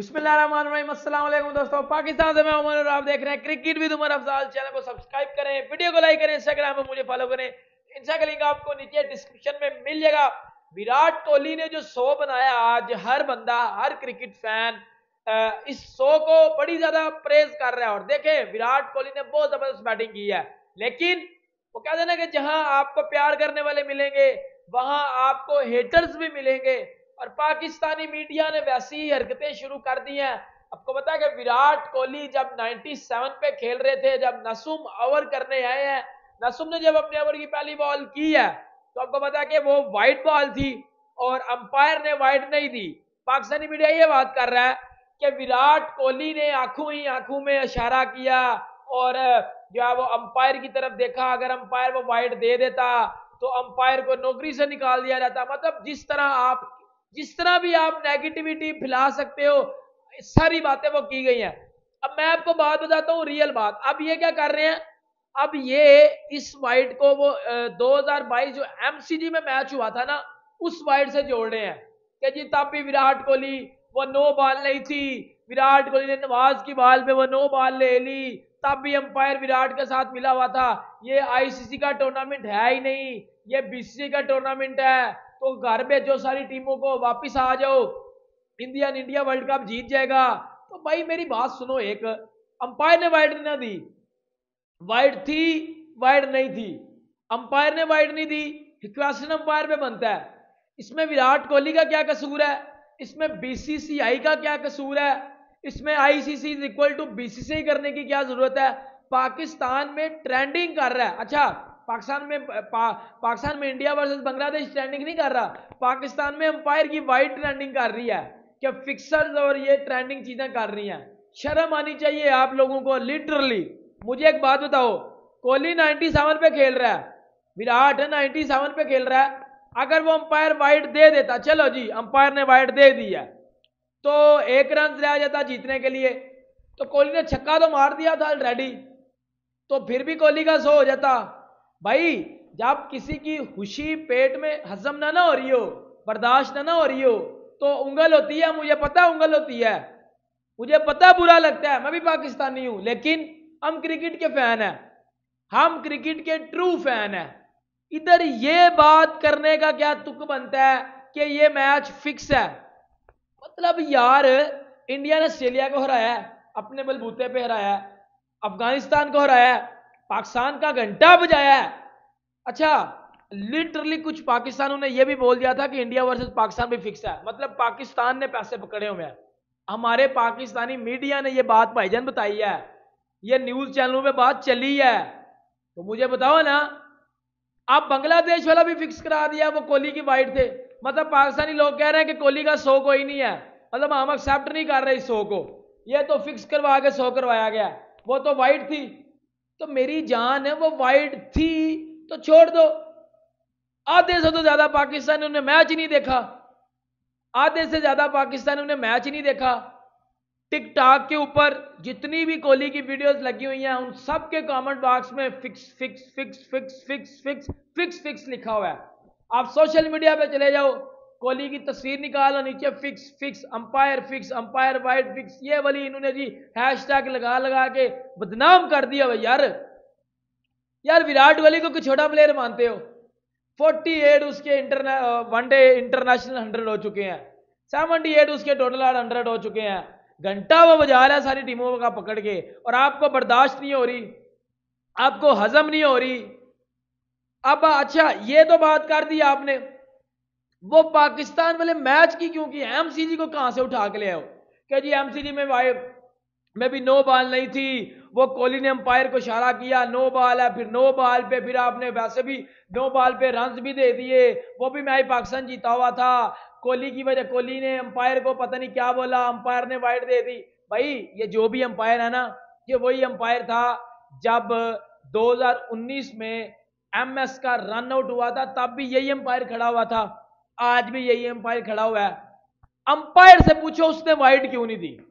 बिस्मिल्लाहिर्रहमानिर्रहीम। दोस्तों, पाकिस्तान से मैं उमर और आप देख रहे हैं क्रिकेट उमर अफजाल। चैनल को सब्सक्राइब करें, वीडियो को लाइक करें इंस्टाग्राम मुझे फॉलो करें। लिंक आपको नीचे डिस्क्रिप्शन में मिल जाएगा। विराट कोहली ने जो शो बनाया आज, हर बंदा, हर क्रिकेट फ़ैन इस शो को बड़ी ज़्यादा प्रेज कर रहा है। और देखे, विराट कोहली ने बहुत ज़बरदस्त बैटिंग की है। लेकिन, वो कहते ना कि जहाँ आपको प्यार करने वाले मिलेंगे, वहाँ आपको हेटर्स भी मिलेंगे। और पाकिस्तानी मीडिया ने वैसी ही हरकतें शुरू कर दी हैं। आपको पता है कि विराट कोहली जब 97 पे खेल रहे थे, जब नसुम ओवर करने आए हैं, नसुम ने जब अपने ओवर की पहली बॉल की है तो आपको पता है कि वो वाइट बॉल थी और अंपायर ने वाइट नहीं दी। पाकिस्तानी मीडिया ये बात कर रहा है कि विराट कोहली ने आँखों ही आँखों में इशारा किया और जो है वो अंपायर की तरफ़ देखा। अगर अंपायर वो वाइट दे देता तो अंपायर को नौकरी से निकाल दिया जाता। मतलब जिस तरह आप जिस तरह भी आप नेगेटिविटी फैला सकते हो, सारी बातें वो की गई हैं। अब मैं आपको बात बताता हूँ रियल बात। अब ये क्या कर रहे हैं? अब ये इस वाइट को वो दो 2022 जो एमसीजी में मैच हुआ था ना, उस वाइट से जोड़ रहे हैं। कि जी तब भी विराट कोहली, वो नो बॉल नहीं थी। विराट कोहली ने नवाज़ की बॉल पे वो नो बॉल ले ली। तब भी अंपायर विराट के साथ मिला हुआ था। ये आईसीसी का टूर्नामेंट है ही नहीं। ये बीसीसी का टूर्नामेंट है। तो घर भेजो सारी टीमों को वापिस आ जाओ इंडिया इंडिया वर्ल्ड कप जीत जाएगा। तो भाई मेरी बात सुनो एक, अंपायर ने वाइड ना दी। वाइड थी, वाइड नहीं थी। अंपायर ने वाइड नहीं दी क्वेश्चन अंपायर पे बनता है। इसमें विराट कोहली का क्या कसूर है? इसमें बीसीसीआई का क्या कसूर है? इसमें ICC is equal to BCCI करने की क्या ज़रूरत है? पाकिस्तान में ट्रेंडिंग कर रहा है। अच्छा पाकिस्तान में पा, पाकिस्तान में इंडिया वर्सेस बांग्लादेश ट्रेंडिंग नहीं कर रहा। पाकिस्तान में अंपायर की वाइट ट्रेंडिंग कर रही है। क्या फिक्सर्स और ये ट्रेंडिंग चीज़ें कर रही हैं? शर्म आनी चाहिए आप लोगों को लिटरली मुझे एक बात बताओ कोहली 97 पे खेल रहा है? विराट 97 पे खेल रहा है। अगर वो अंपायर वाइट दे देता चलो जी अंपायर ने वाइट दे दी है। तो एक रन रह जाता जीतने के लिए। तो कोहली ने छक्का तो मार दिया था ऑलरेडी तो फिर भी कोहली का सो हो जाता। भाई, जब किसी की खुशी पेट में हजम ना ना हो रही हो, बर्दाश्त ना ना हो रही हो तो उंगल होती है, मुझे पता उंगल होती है। मुझे पता बुरा लगता है, मैं भी पाकिस्तानी हूँ, लेकिन हम क्रिकेट के फ़ैन हैं। हम क्रिकेट के ट्रू फ़ैन हैं। इधर ये बात करने का क्या तुक बनता है कि ये मैच फिक्स है? मतलब यार इंडिया ने ऑस्ट्रेलिया को हराया अपने बलबूते पे हराया अफ़गानिस्तान को हराया पाकिस्तान का घंटा बजाया है। अच्छा लिटरली कुछ पाकिस्तानों ने यह भी बोल दिया था कि इंडिया वर्सेस पाकिस्तान भी फिक्स है। मतलब पाकिस्तान ने पैसे पकड़े हुए हैं। हमारे पाकिस्तानी मीडिया ने यह बात भाईजान बताई है। यह न्यूज़ चैनलों में बात चली है। तो मुझे बताओ ना, आप बांग्लादेश वाला भी फिक्स करा दिया, वो कोहली की वाइट थे। मतलब पाकिस्तानी लोग कह रहे हैं कि कोहली का शो कोई नहीं है। मतलब हम एक्सेप्ट नहीं कर रहे इस शो को। ये तो फिक्स करवा के शो करवाया गया। वो तो वाइट थी। तो मेरी जान है, वो वाइड थी तो छोड़ दो। आधे से तो ज़्यादा पाकिस्तान ने मैच नहीं देखा। आधे से ज़्यादा पाकिस्तान ने मैच नहीं देखा। टिकटॉक के ऊपर जितनी भी कोहली की वीडियोस लगी हुई हैं, उन सब के कमेंट बॉक्स में fix fix fix fix fix fix fix fix लिखा हुआ है। आप सोशल मीडिया पे चले जाओ कोहली की तस्वीर निकालो, नीचे fix fix umpire fix umpire white fix ये वाली इन्होंने जी हैशटैग लगा लगा के बदनाम कर दिया भाई यार। यार विराट कोहली को छोटा प्लेयर मानते हो? 48 उसके इंटरने वनडे इंटरनेशनल हंड्रेड हो चुके हैं। 78 उसके टोटल हंड्रेड हो चुके हैं। घंटा वो बजा रहा है सारी टीमों का पकड़ के और आपको बर्दाश्त नहीं हो रही, आपको हजम नहीं हो रही। अब अच्छा ये तो बात कर दी आपने। वो पाकिस्तान वाले मैच की क्यों की? एमसीजी को कहाँ से उठा के ले आओ? क्या जी एमसीजी में वाई में भी नो बॉल नहीं थी। वो कोहली ने अंपायर को इशारा किया, नो बॉल है, फिर नो बॉल पे, फिर आपने वैसे भी नो बॉल पे रन भी दे दिए। वो भी मैच पाकिस्तान जीता हुआ था। कोहली की वजह, कोहली ने अंपायर को पता नहीं क्या बोला। अंपायर ने वाइट दे दी। भाई, ये जो भी अंपायर है ना, ये वही अंपायर था। जब 2019 में एमएस का रन आउट हुआ था, तब भी यही अंपायर खड़ा हुआ था। आज भी यही अंपायर खड़ा हुआ है। अंपायर से पूछो, उसने वाइड क्यों नहीं दी?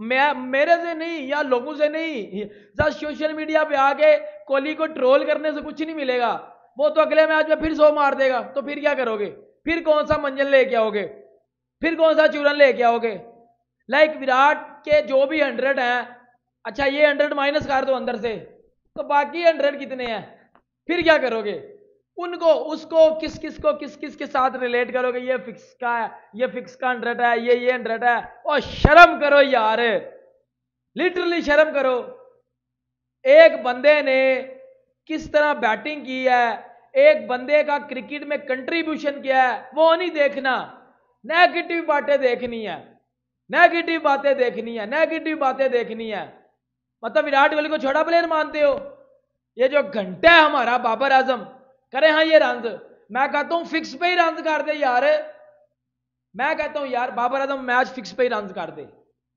मैं, मेरे से नहीं, या लोगों से नहीं? जब सोशल मीडिया पे आके कोहली को ट्रोल करने से कुछ नहीं मिलेगा। वो तो अगले मैच में फिर सो मार देगा। तो फिर क्या करोगे? फिर कौन सा मंजन लेके आओगे? फिर कौन सा चूरन लेके आओगे? लाइक विराट के जो भी हंड्रेड हैं अच्छा ये हंड्रेड माइनस कर दो अंदर से। तो बाकी हंड्रेड कितने हैं? फिर क्या करोगे? उनको, उसको, किस किस को किस किस के साथ रिलेट करोगे? ये फिक्स का है, ये फिक्स का हंड्रेड है, ये ये हंड्रेड है। और शर्म करो यार। लिटरली शर्म करो। एक बंदे ने किस तरह बैटिंग की है, एक बंदे का क्रिकेट में कंट्रीब्यूशन किया है, वो नहीं देखना। नेगेटिव बातें देखनी है। नेगेटिव बातें देखनी है नेगेटिव बातें देखनी है। मतलब विराट कोहली को छोटा प्लेयर मानते हो? ये जो घंटा है हमारा, बाबर आज़म। करे हाँ ये रन मैं कहता हूँ फिक्स पे ही रन कर दे यार। मैं कहता हूँ, यार, बाबर आज़म मैच फिक्स पे ही रन कर दे।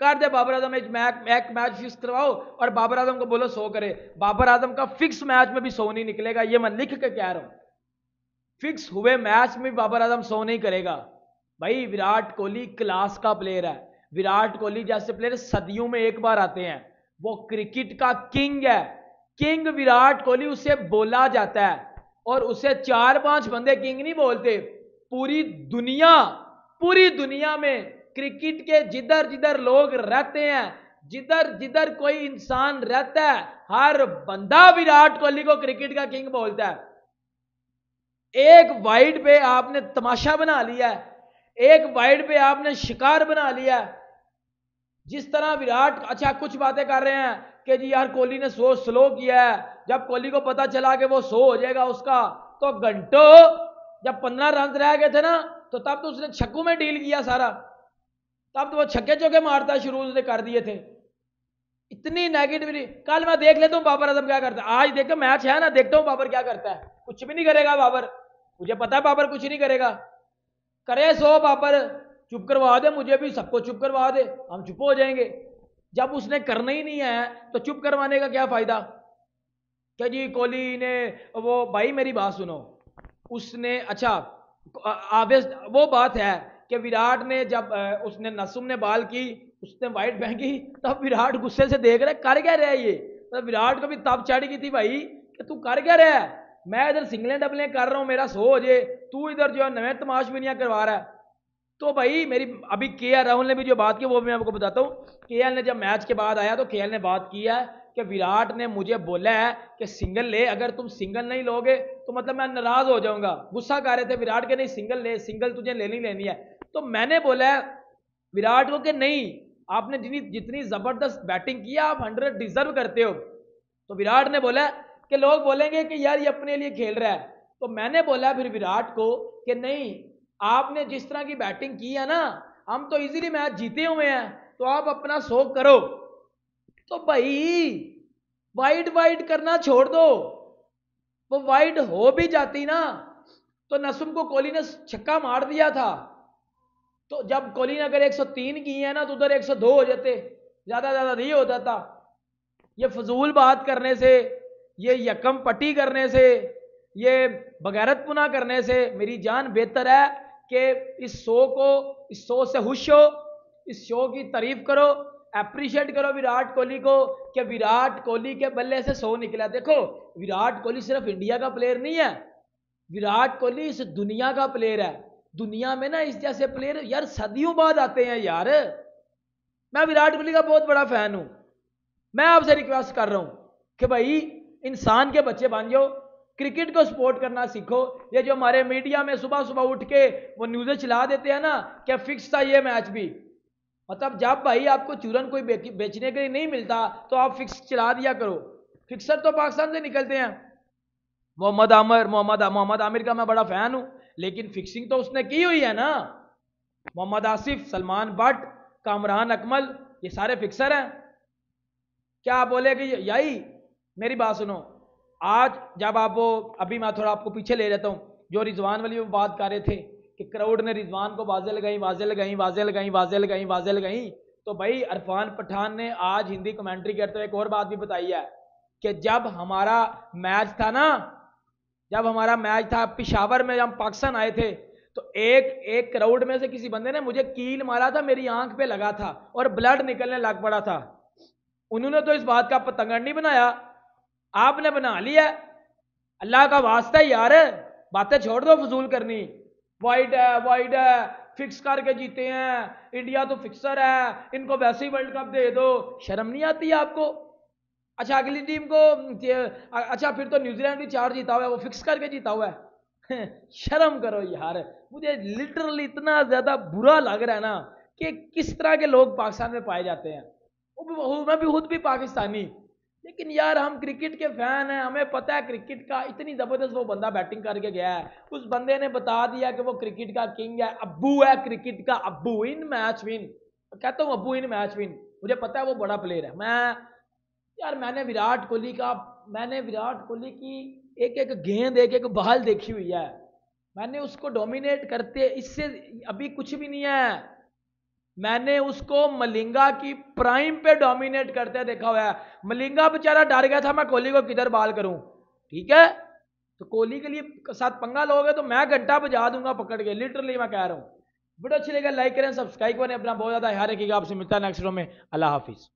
कर दे बाबर आज़म, एक मैच एक मैच फिक्स करवाओ और बाबर आज़म को बोलो, सो करे। बाबर आज़म का फिक्स मैच में भी सो नहीं निकलेगा, ये मैं लिख के कह रहा हूँ। फिक्स हुए मैच में बाबर आज़म सो नहीं करेगा। भाई, विराट कोहली क्लास का प्लेयर है। विराट कोहली जैसे प्लेयर सदियों में एक बार आते हैं। वो क्रिकेट का किंग है। किंग विराट कोहली उसे बोला जाता है। और उसे चार पाँच बंदे किंग नहीं बोलते। पूरी दुनिया पूरी दुनिया में क्रिकेट के जिधर जिधर लोग रहते हैं जिधर जिधर कोई इंसान रहता है, हर बंदा विराट कोहली को क्रिकेट का किंग बोलता है। एक वाइड पे आपने तमाशा बना लिया है, एक वाइड पे आपने शिकार बना लिया है। जिस तरह विराट अच्छा कुछ बातें कर रहे हैं कि जी यार कोहली ने सो स्लो किया है जब कोहली को पता चला कि वो सो हो जाएगा उसका तो घंटों जब पंद्रह रन रह गए थे ना तो तब तो उसने छक्कू में डील किया सारा। तब तो वो छक्के चौके मारता शुरू उसने कर दिए थे। इतनी नेगेटिविटी कल मैं देख लेता हूँ बाबर आज़म क्या करता है। आज देखो, मैच है ना, देखता हूँ बाबर क्या करता है। कुछ भी नहीं करेगा बाबर। मुझे पता है बाबर कुछ नहीं करेगा। करे सो बाबर, चुप करवा दे, मुझे भी सबको चुप करवा दे, हम चुप हो जाएँगे। जब उसने करना ही नहीं है तो चुप करवाने का क्या फ़ायदा? क्या जी कोहली ने वो, भाई मेरी बात सुनो। उसने अच्छा आवेश, वो बात है कि विराट ने जब उसने नसुम ने बाल की, उसने वाइट फेंकी तब विराट गुस्से से देख रहे, कर क्या रहा है ये? तो विराट को भी तब चढ़ गई थी, भाई, कि तू कर क्या रहा है? मैं इधर सिंगलें डबलें कर रहा हूँ, मेरा सो हो, तू इधर जो है नवे तमाश भी नहीं करवा रहा है। तो भाई, मेरी, अभी के आर राहुल ने भी जो बात की, वो मैं आपको बताता हूँ। के ने जब मैच के बाद आया तो के ने बात की है कि विराट ने मुझे बोला है कि सिंगल ले, अगर तुम सिंगल नहीं लोगे तो मतलब मैं नाराज़ हो जाऊँगा। गुस्सा कर रहे थे विराट के, नहीं, सिंगल ले, सिंगल तुझे लेनी लेनी है। तो मैंने बोला है, विराट को कि नहीं, आपने जितनी जितनी ज़बरदस्त बैटिंग की आप हंड्रेड डिजर्व करते हो। तो विराट ने बोला कि लोग बोलेंगे कि यार, ये अपने लिए खेल रहा है। तो मैंने बोला फिर विराट को कि नहीं, आपने जिस तरह की बैटिंग की है ना, हम तो इजीली मैच जीते हुए हैं तो आप अपना शो करो। तो भाई वाइड वाइड करना छोड़ दो। वो वाइड हो भी जाती ना तो नसुम को कोहली ने छक्का मार दिया था। तो जब कोहली ने अगर 103 की है ना तो उधर 102 हो जाते। ज़्यादा ज़्यादा नहीं हो जाता ये फजूल बात करने से, ये यकम पट्टी करने से, ये बगैरत पुना करने से मेरी जान बेहतर है कि इस शो को, इस शो से खुश हो, इस शो की तारीफ़ करो अप्रिशिएट करो विराट कोहली को कि विराट कोहली के बल्ले से शो निकला। देखो, विराट कोहली सिर्फ़ इंडिया का प्लेयर नहीं है। विराट कोहली इस दुनिया का प्लेयर है। दुनिया में ना इस जैसे प्लेयर यार सदियों बाद आते हैं यार। मैं विराट कोहली का बहुत बड़ा फ़ैन हूँ। मैं आपसे रिक्वेस्ट कर रहा हूँ कि भाई, इंसान के बच्चे बन जाओ। क्रिकेट को सपोर्ट करना सीखो। ये जो हमारे मीडिया में सुबह सुबह उठ के वो न्यूज़ें चला देते हैं ना क्या फिक्स था ये मैच भी। मतलब जब भाई आपको चूरन कोई बेचने के लिए नहीं मिलता तो आप फिक्स चला दिया करो। फिक्सर तो पाकिस्तान से निकलते हैं। मोहम्मद आमिर, मोहम्मद मोहम्मद आमिर का मैं बड़ा फ़ैन हूँ, लेकिन फिक्सिंग तो उसने की हुई है ना? मोहम्मद आसिफ, सलमान भट्ट, कामरान अकमल, ये सारे फिक्सर हैं। क्या आप बोले कि यही? मेरी बात सुनो। आज जब आप वो अभी मैं थोड़ा आपको पीछे ले लेता हूँ। जो रिजवान वाली वो बात कर रहे थे कि क्राउड ने रिजवान को वाजे लगाई वाजे लगाई वाजे लगाई वाजे लगाई वाजे लगाई। तो भाई, अरफान पठान ने आज हिंदी कमेंट्री करते हुए एक और बात भी बताई है कि जब हमारा मैच था ना, जब हमारा मैच था, पिशावर में हम पाकिस्तान आए थे तो एक एक क्राउड में से किसी बंदे ने मुझे कील मारा था, मेरी आँख पे लगा था और ब्लड निकलने लग पड़ा था। उन्होंने तो इस बात का पतंगड़ नहीं बनाया। आपने बना लिया। अल्लाह का वास्ता यार, बातें छोड़ दो फजूल करनी। वाइड है वाइड है। फिक्स करके जीते हैं। इंडिया तो फिक्सर है। इनको वैसे ही वर्ल्ड कप दे दो। शर्म नहीं आती आपको? अच्छा अगली टीम को अच्छा फिर तो न्यूजीलैंड भी चार जीता हुआ है, वो फिक्स करके जीता हुआ है। शर्म करो यार। मुझे लिटरली इतना ज़्यादा बुरा लग रहा है ना कि किस तरह के लोग पाकिस्तान में पाए जाते हैं। मैं भी खुद भी पाकिस्तानी। लेकिन यार, हम क्रिकेट के फ़ैन हैं। हमें पता है क्रिकेट का इतनी ज़बरदस्त वो बंदा बैटिंग करके गया है। उस बंदे ने बता दिया कि वो क्रिकेट का किंग है। अब्बू है क्रिकेट का। अब्बू इन मैच विन कहता हूँ, अब्बू इन मैच विन मुझे पता है वो बड़ा प्लेयर है। मैं, यार, मैंने विराट कोहली का, मैंने विराट कोहली की एक एक गेंद एक एक बहाल देखी हुई है। मैंने उसको डोमिनेट करते, इससे अभी कुछ भी नहीं है। मैंने उसको मलिंगा की प्राइम पे डोमिनेट करते देखा हुआ है। मलिंगा बेचारा डर गया था, मैं कोहली को किधर बाल करूँ? ठीक है? तो कोहली के लिए साथ पंगा लोगे तो मैं घंटा बजा दूँगा पकड़ के लिटरली मैं कह रहा हूँ। वीडियो अच्छी लगेगा लाइक करें सब्सक्राइब करें, अपना बहुत ज़्यादा ख्याल रखिएगा आपसे, मिलता है नेक्स्ट रो में। अल्लाह हाफिज़।